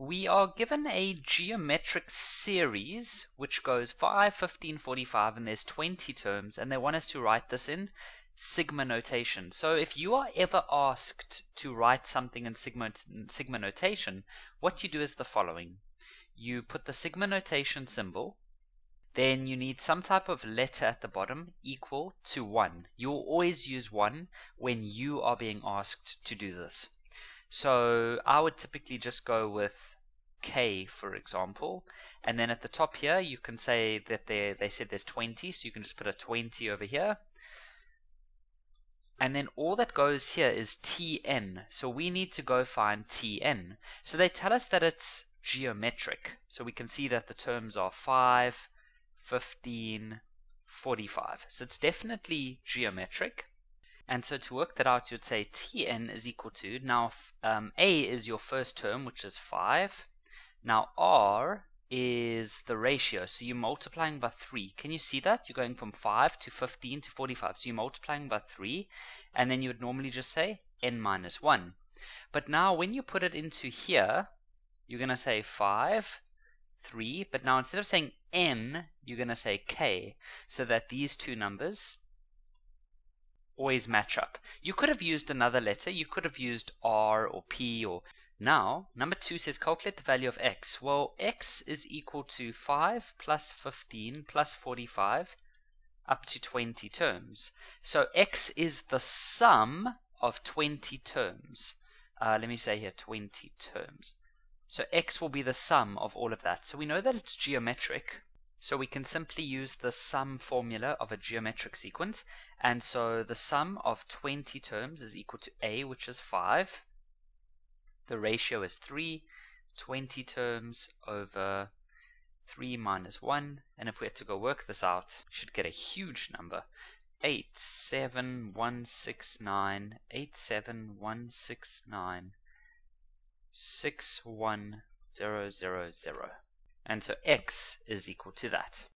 We are given a geometric series which goes 5, 15, 45, and there's 20 terms, and they want us to write this in sigma notation. So if you are ever asked to write something in sigma, sigma notation, what you do is the following. You put the sigma notation symbol, then you need some type of letter at the bottom equal to 1. You'll always use 1 when you are being asked to do this. So I would typically just go with K, for example, and then at the top here you can say that they said there's 20, so you can just put a 20 over here. And then all that goes here is Tn. So we need to go find Tn. So they tell us that it's geometric. So we can see that the terms are 5, 15, 45. So it's definitely geometric. And so to work that out, you'd say Tn is equal to, now um, A is your first term, which is 5. Now R is the ratio, so you're multiplying by 3. Can you see that? You're going from 5 to 15 to 45. So you're multiplying by 3, and then you would normally just say n minus 1. But now when you put it into here, you're going to say 5, 3, but now instead of saying n, you're going to say k, so that these two numbers always match up. You could have used another letter. You could have used R or P or now, number 2 says calculate the value of x. Well, x is equal to 5 plus 15 plus 45 up to 20 terms. So x is the sum of 20 terms. Uh, let me say here 20 terms. So x will be the sum of all of that. So we know that it's geometric. So we can simply use the sum formula of a geometric sequence. And so the sum of 20 terms is equal to a, which is 5. The ratio is 3, 20 terms over 3 minus 1. And if we had to go work this out, should get a huge number. 87169, 87169, 61000. And so x is equal to that.